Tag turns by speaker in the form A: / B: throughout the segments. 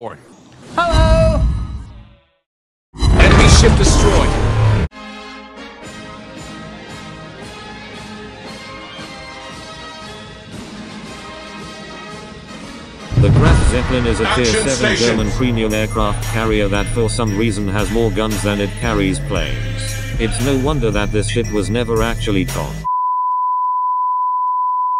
A: Board. Hello! Enemy ship destroyed.
B: The Graf Zeppelin is a Tier 7
C: stations.
B: German premium aircraft carrier that for some reason has more guns than it carries planes. It's no wonder that this ship was never actually taught.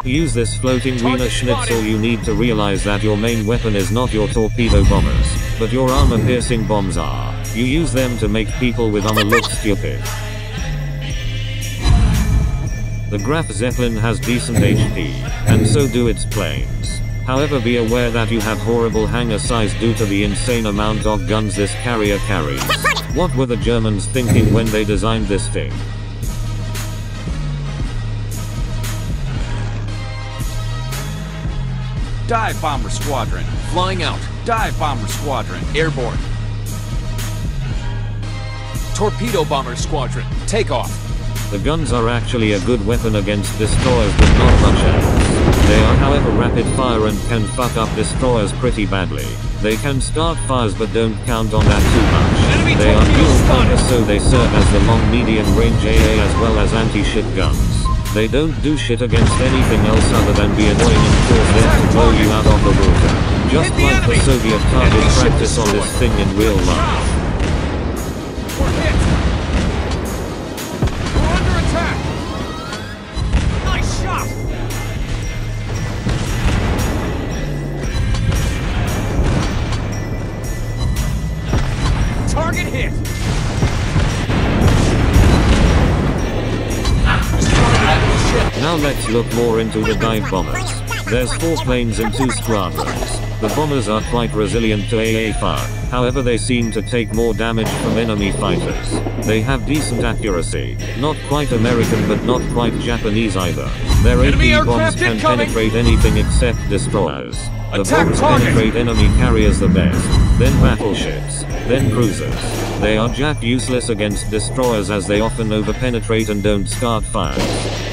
B: Use this floating Wiener Schnitzel you need to realize that your main weapon is not your torpedo bombers, but your armor piercing bombs are. You use them to make people with armor look stupid. The Graf Zeppelin has decent HP, and so do its planes. However be aware that you have horrible hangar size due to the insane amount of guns this carrier carries. What were the Germans thinking when they designed this thing?
A: Dive Bomber Squadron. Flying out. Dive Bomber Squadron. Airborne. Torpedo Bomber Squadron. Take off.
B: The guns are actually a good weapon against destroyers but not much else. They are however rapid fire and can fuck up destroyers pretty badly. They can start fires but don't count on that too much.
A: Enemy
B: They are dual fire so they serve as the long medium range AA as well as anti-ship guns. They don't do shit against anything else other than be annoying and cause them to blow you out of the water. Just
A: the
B: like the. Soviet target practice on this thing in real life. Now let's look more into the dive bombers. There's four planes and two squadrons. The bombers are quite resilient to AA fire, however they seem to take more damage from enemy fighters. They have decent accuracy, not quite American but not quite Japanese either. Their AP bombs can
A: incoming!
B: penetrate anything except destroyers. The
A: Attack
B: bombs
A: target!
B: penetrate enemy carriers the best, then battleships, then cruisers. They are jack useless against destroyers as they often overpenetrate and don't start fires.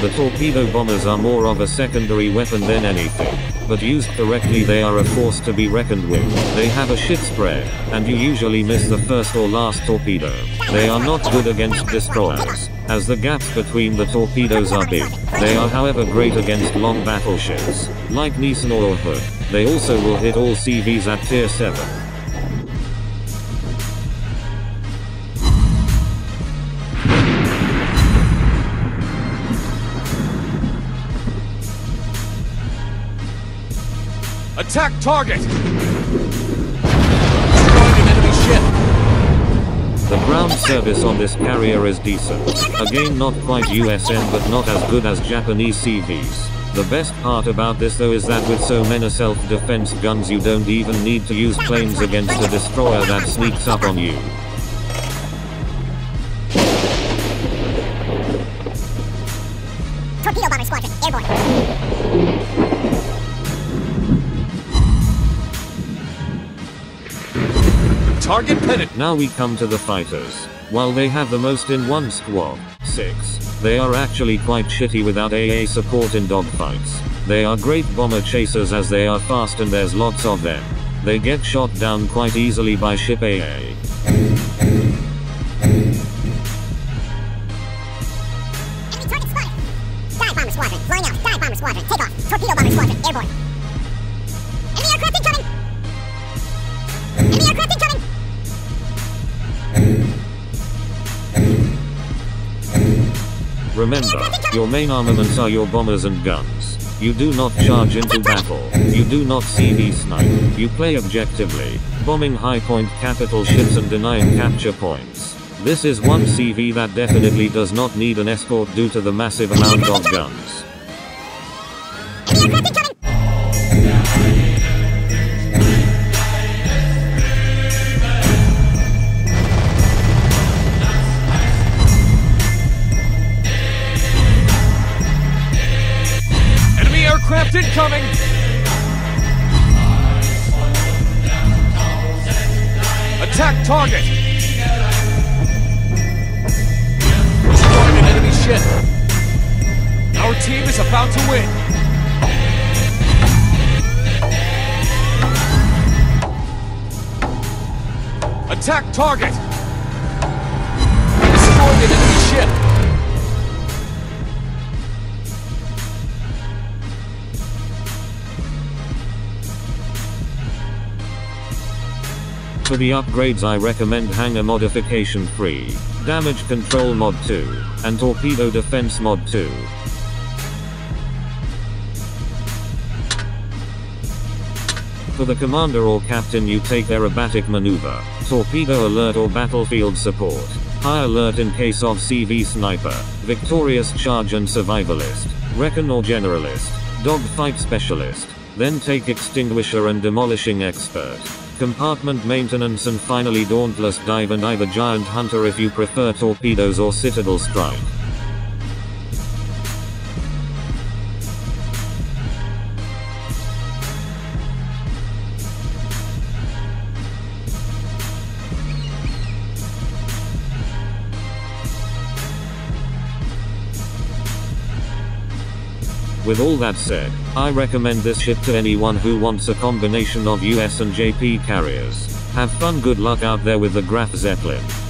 B: The torpedo bombers are more of a secondary weapon than anything. But used correctly they are a force to be reckoned with. They have a shit spread, and you usually miss the first or last torpedo. They are not good against destroyers, as the gaps between the torpedoes are big. They are however great against long battleships, like Nissan or Hood. They also will hit all CVs at tier 7.
A: Attack target.
B: The ground service on this carrier is decent. Again not quite USN but not as good as Japanese CVs. The best part about this though is that with so many self-defense guns you don't even need to use planes against a destroyer that sneaks up on you.
D: Torpedo Bomber Squadron, airborne.
A: Target penetrated.
B: Now we come to the fighters. While they have the most in one squad, 6, they are actually quite shitty without AA support in dogfights. They are great bomber chasers as they are fast and there's lots of them. They get shot down quite easily by ship AA.
D: Enemy target spotted. Dive Bomber Squadron, flying out. Dive Bomber Squadron, take off. Torpedo Bomber Squadron, airborne. Enemy aircraft incoming. Enemy aircraft incoming.
B: Remember, your main armaments are your bombers and guns. You do not charge into battle. You do not CV snipe. You play objectively, bombing high point capital ships and denying capture points. This is one CV that definitely does not need an escort due to the massive amount of guns.
D: Aircraft incoming.
A: Attack target. Destroyed an enemy ship. Our team is about to win. Attack target!
B: For the upgrades I recommend Hangar Modification 3, Damage Control Mod 2, and Torpedo Defense Mod 2. For the commander or captain you take aerobatic maneuver, torpedo alert or battlefield support, high alert in case of CV sniper, victorious charge and survivalist, recon or generalist, dogfight specialist, then take extinguisher and demolishing expert, compartment maintenance and finally dauntless dive and either giant hunter if you prefer torpedoes or citadel strike. With all that said, I recommend this ship to anyone who wants a combination of US and JP carriers. Have fun good luck out there with the Graf Zeppelin.